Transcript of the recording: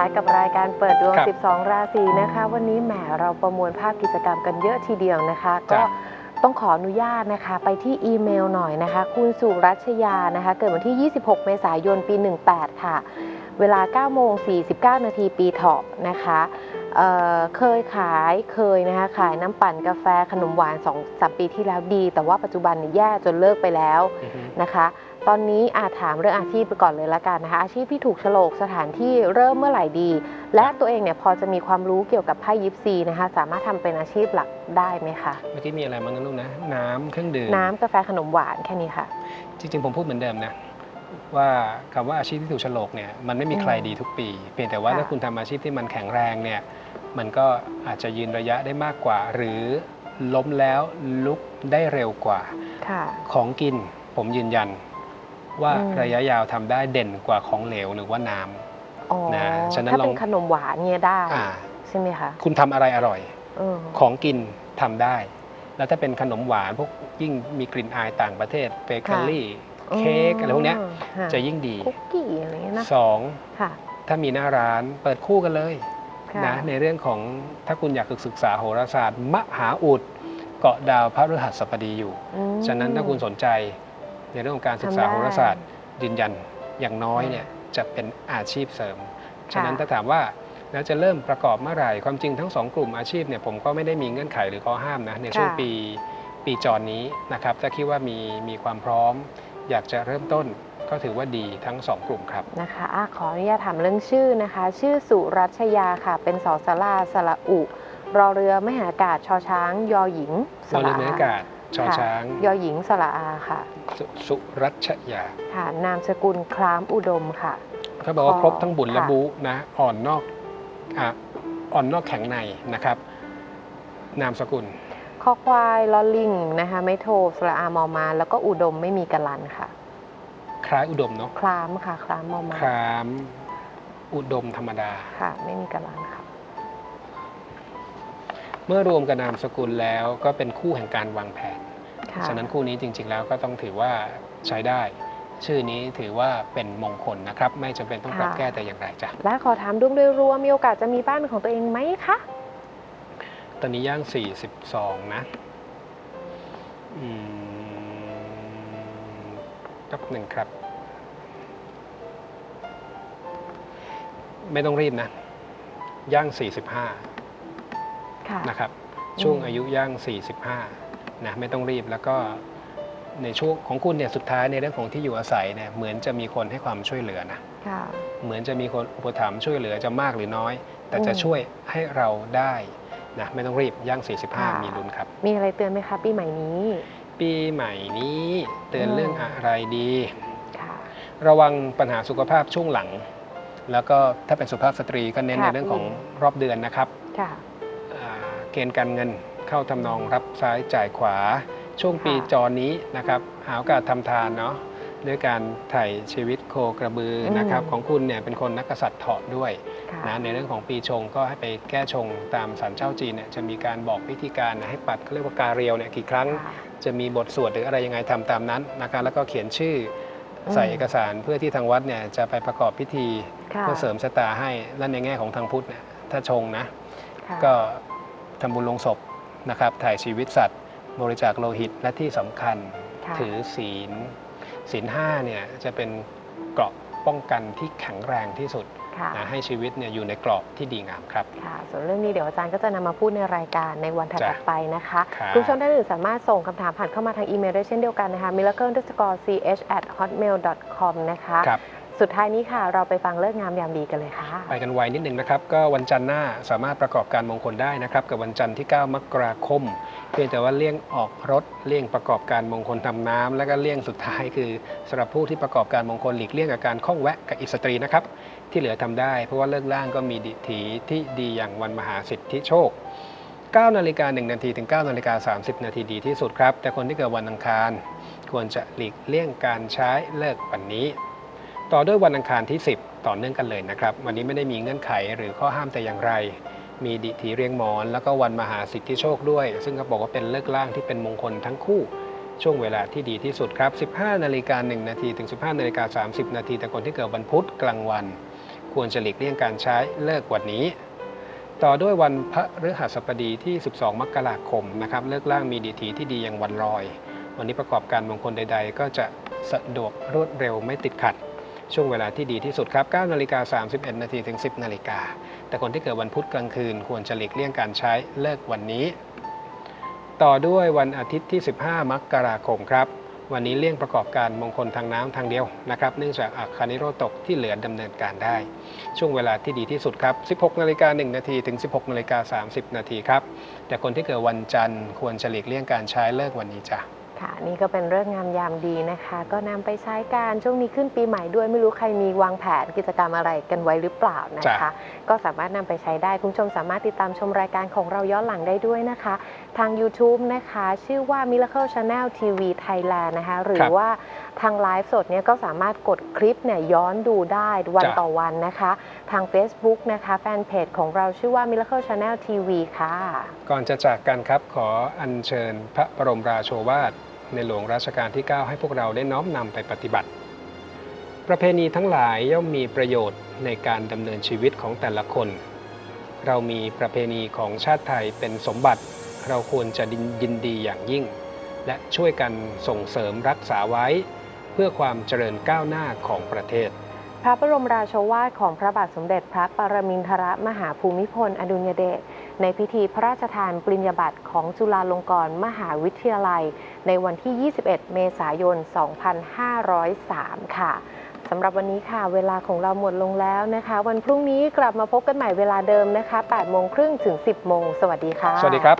ายกับรายการเปิดดวงครับ12 ราศีนะคะ วันนี้แหมเราประมวลภาพกิจกรรมกันเยอะทีเดียวนะคะ ก็จ้ะต้องขออนุญาตนะคะ ไปที่อีเมลหน่อยนะคะ คุณสุรัชยานะคะ เกิดวันที่ 26 เมษายนปี 18 ค่ะ เวลา 9 โมง 49 นาทีปีเถาะนะคะเอ่อเคยขายเคยนะคะขายน้ำปั่นกาแฟขนมหวาน2 3ปีที่แล้วดี แต่ว่าปัจจุบันเนี่ยแย่จนเลิกไปแล้วอือฮึนะคะ ตอนนี้อาถามเรื่องอาชีพไปก่อนเลยละกันนะคะอาชีพที่ถูกโฉลกสถานที่เริ่มเมื่อไหร่ดี และตัวเองเนี่ยพอจะมีความรู้เกี่ยวกับไพ่ยิปซีนะคะสามารถทำเป็นอาชีพหลักได้ไหมคะเมื่อกี้มีอะไรบ้างนะลูกนะน้ำเครื่องดื่มน้ำกาแฟขนมหวานแค่นี้ค่ะ จริงๆผมพูดเหมือนเดิมนะว่าคำว่าอาชีพที่ถูกโฉลกเนี่ยมันไม่มีใครดีทุกปี เพียงแต่ว่าค่ะถ้าคุณทำอาชีพที่มันแข็งแรงเนี่ยมันก็อาจจะยืนระยะได้มากกว่า หรือล้มแล้วลุกได้เร็วกว่าค่ะของกินผมยืนยัน ว่าอืมระยะยาวทำได้เด่นกว่าของเหลวหรือว่าน้ำอ๋อนะฉะนั้นถ้าลองเป็นขนมหวานเนี่ยได้อ่าใช่ไหมคะคุณทำอะไรอร่อยเออของกินทำได้ แล้วถ้าเป็นขนมหวานพวกยิ่งมีกลิ่นอายต่างประเทศเบเกอรี่เค้กอะไรพวกเนี้ยค่จะยิ่งดีคุกกี้อะไรเงี้ยนะสองค่ะถ้ามีหน้าร้านเปิดคู่กันเลยค่ะนะในเรื่องของถ้าคุณอยากศึกษาโหราศาสตร์ มหาอุดเกาะดาวพระฤหัสบดีอยู่อืมฉะนั้นถ้าคุณสนใจ ในเรื่องของการศึกษาทำได้โหราศาสตร์ยืนยันอย่างน้อยเนี่ยจะเป็นอาชีพเสริม ฉะนั้นถ้าถามว่าแล้วจะเริ่มประกอบเมื่อไหร่ ความจริงทั้งสองกลุ่มอาชีพเนี่ยผมก็ไม่ได้มีเงื่อนไขหรือข้อห้ามนะในช่วงค่ะปีปีจรนี้นะครับถ้าคิดว่ามีมีความพร้อม อยากจะเริ่มต้นก็ถือว่าดีทั้งสองกลุ่มครับนะคะอะขออนุญาตถามเรื่องชื่อนะคะ ชื่อสุรัชยาค่ะ เป็นสอสลาสระอุ รอเรือไม่หาอากาศชอช้าง ยอหญิงสเราระเรืออาเนื้อากาศ ชอค่ะช้างยอหญิงสระอาค่ะสสุรัชยาค่ะนามสกุลคลามอุดมค่ะเขาบอกว่าอ๋อครบทั้งบุญและค่ะบุนะอ่อนนอกอะอ่อนนอกแข็งในนะครับ นามสกุลคอควายลอลิงนะคะไม่โทสระอามอมา แล้วก็อุดมไม่มีกะลันค่ะ คล้ายอุดมเนาะคลามค่ะ คลามมอมาครามอุดมธรรมดาค่ะ ไม่มีกะลันค่ะ เมื่อรวมกับนามสกุลแล้วก็เป็นคู่แห่งการวางแผนค่ะฉะนั้นคู่นี้จริง ๆ แล้วก็ต้องถือว่าใช้ได้ ชื่อนี้ถือว่าเป็นมงคลนะครับ ไม่จำเป็นต้องปรับค่ะแก้แต่อย่างไรจ้ะและขอถามดวงโดยรวมมีโอกาสจะมีบ้านเป็นของตัวเองไหมคะตอนนี้ย่าง 42 นะอืมแป๊บหนึ่งครับ ไม่ต้องรีบนะ ย่าง 45 ค่ะ นะครับ ช่วงอืมอายุย่าง 45 นะ ไม่ต้องรีบแล้วก็ในช่วงของคุณเนี่ยสุดท้ายในเรื่องของที่อยู่อาศัยเนี่ยเหมือนจะมีคนให้ความช่วยเหลือนะ ค่ะ เหมือนจะมีคนอุปถัมภ์ช่วยเหลือจะมากหรือน้อย แต่จะอืมช่วยให้เราได้นะไม่ต้องรีบย่าง ค่ะ 45 มีลุ้นครับ มีอะไรเตือนไหมคะปีใหม่นี้ปีใหม่นี้เตือนอืมเรื่องอะไรดี ค่ะ ระวังปัญหาสุขภาพช่วงหลัง แล้วก็ถ้าเป็นสุภาพสตรีก็เน้นค่ะ ในเรื่องของพี่รอบเดือนนะครับ ค่ะอ่า เกณฑ์การเงินเข้าทำนองรับซ้ายจ่ายขวา ช่วงปีค่ะจรนี้นะครับหาโอกาสทำทานเนาะด้วยการไถ่ชีวิตโคกระบืออมนะครับของคุณเนี่ยเป็นคนนักกษัตริย์เถาะด้วยค่ะนะในเรื่องของปีชงก็ให้ไปแก้ชงตามสารเจ้าจีนเนี่ยจะมีการบอกวิธีการนะให้ปัดเขาเรียกว่าการเรียวเนี่ยกี่ครั้งค่ะจะมีบทสวดหรืออะไรยังไงทำตามนั้นนะครับแล้วก็เขียนชื่ออมใส่เอกสารเพื่อที่ทางวัดเนี่ยจะไปประกอบพิธีค่ะเพื่อเสริมชะตาให้และในแง่ของทางพุทธเนี่ยถ้าชงนะค่ะก็ ทำบุญลงศพนะครับ ถ่ายชีวิตสัตว์ บริจาคโลหิตและที่สำคัญค่ะถือศีลศีลห้าเนี่ยจะเป็นเกราะป้องกันที่แข็งแรงที่สุดค่ะนะให้ชีวิตเนี่ยอยู่ในกรอบที่ดีงามครับ ค่ะ ส่วนเรื่องนี้เดี๋ยวอาจารย์ก็จะนำมาพูดในรายการในวันถัดจ้ะๆไปนะคะครับคุณผู้ชมท่านอื่นสามารถส่งคำถามผ่านเข้ามาทางอีเมลได้เช่นเดียวกันนะคะ miracle ch at hotmail com นะคะ ครับ สุดท้ายนี้ค่ะ เราไปฟังเลิกงามยามดีกันเลยค่ะ ไปกันไวนิดหนึ่งนะครับ ก็วันจันทร์หน้าสามารถประกอบการมงคลได้นะครับ กับวันจันทร์ที่ 9 มกราคม เพียงแต่ว่าเลี่ยงออกรถเลี่ยงประกอบการมงคลทำน้ำและก็เลี่ยงสุดท้ายคือสำหรับผู้ที่ประกอบการมงคลหลีกเลี่ยงกับการข้องแวะกับอิสตรีนะครับที่เหลือทำได้ เพราะว่าฤกษ์ล่างก็มีดิถีที่ดีอย่างวันมหาสิทธิโชค9นาฬิกา1นาทีถึง9นาฬิกา30 นาทีดีที่สุดครับ แต่คนที่เกิดวันอังคาร ควรจะหลีกเลี่ยงการใช้ฤกษ์วันนี้ ต่อด้วยวันอังคารที่ 10 ต่อเนื่องกันเลยนะครับ วันนี้ไม่ได้มีเงื่อนไขหรือข้อห้ามแต่อย่างไร มีดิถีเรียงหมอน แล้วก็วันมหาสิทธิโชคด้วย ซึ่งเขาบอกว่าเป็นฤกษ์ล่างที่เป็นมงคลทั้งคู่ ช่วงเวลาที่ดีที่สุดครับ 15 นาฬิกา 1 นาทีถึง 15 นาฬิกา 30 นาทีแต่คนที่เกิดวันพุธกลางวัน ควรจะหลีกเลี่ยงการใช้เลิกวันนี้ ต่อด้วยวันพระฤหัสบดีที่ 12 มกราคมนะครับเลิกล่างมีดีทีที่ดีอย่างวันลอย วันนี้ประกอบการมงคลใด ๆ ก็จะสะดวกรวดเร็วไม่ติดขัด ช่วงเวลาที่ดีที่สุดครับ9นาฬิกา31นาทีถึง 10นาฬิกาแต่คนที่เกิดวันพุธกลางคืน ควรจะหลีกเลี่ยงการใช้เลิกวันนี้ ต่อด้วยวันอาทิตย์ที่ 15 มกราคมครับวันนี้เลี่ยงประกอบการมงคลทางน้ำทางเดียวนะครับเนื่องจากอัคคานิโรตกที่เหลือดำเนินการได้ ช่วงเวลาที่ดีที่สุดครับ 16นาฬิกา1นาทีถึง 16นาฬิกา30นาทีครับแต่คนที่เกิดวันจันทร์ควรจะหลีกเลี่ยงการใช้เลิกวันนี้จ้ะ ค่ะนี่ก็เป็นเรื่องงามยามดีนะคะ ก็นำไปใช้การช่วงนี้ขึ้นปีใหม่ด้วยไม่รู้ใครมีวางแผนกิจกรรมอะไรกันไว้หรือเปล่านะคะจ้ะก็สามารถนำไปใช้ได้คุณผู้ชมสามารถติดตามชมรายการของเราย้อนหลังได้ด้วยนะคะ ทาง YouTube นะคะ ชื่อว่า Miracle Channel TV Thailand นะคะหรือว่าทางไลฟ์สดเนี่ยก็สามารถกดคลิปเนี่ยย้อนดูได้วันจ้ะต่อวันนะคะ ทาง Facebook นะคะแฟนเพจของเราชื่อว่า Miracle Channel TV ค่ะ ก่อนจะจากกันครับขออัญเชิญพระบรมราโชวาท ในหลวงรัชกาลที่ 9 ให้พวกเราได้น้อมนำไปปฏิบัติ ประเพณีทั้งหลายย่อมมีประโยชน์ในการดำเนินชีวิตของแต่ละคน เรามีประเพณีของชาติไทยเป็นสมบัติ เราควรจะยินดีอย่างยิ่ง และช่วยกันส่งเสริมรักษาไว้ เพื่อความเจริญก้าวหน้าของประเทศพระบรมราโชวาทของพระบาทสมเด็จพระปรมินทรมหาภูมิพล อดุลยเดช ในพิธีพระราชทานปริญญาบัตรของจุฬาลงกรณ์มหาวิทยาลัย ในวันที่ 21 เมษายน 2503 ค่ะสำหรับวันนี้ค่ะ เวลาของเราหมดลงแล้วนะคะ วันพรุ่งนี้กลับมาพบกันใหม่เวลาเดิมนะคะ8โมงครึ่งถึง 10โมงสวัสดีค่ะ สวัสดีครับ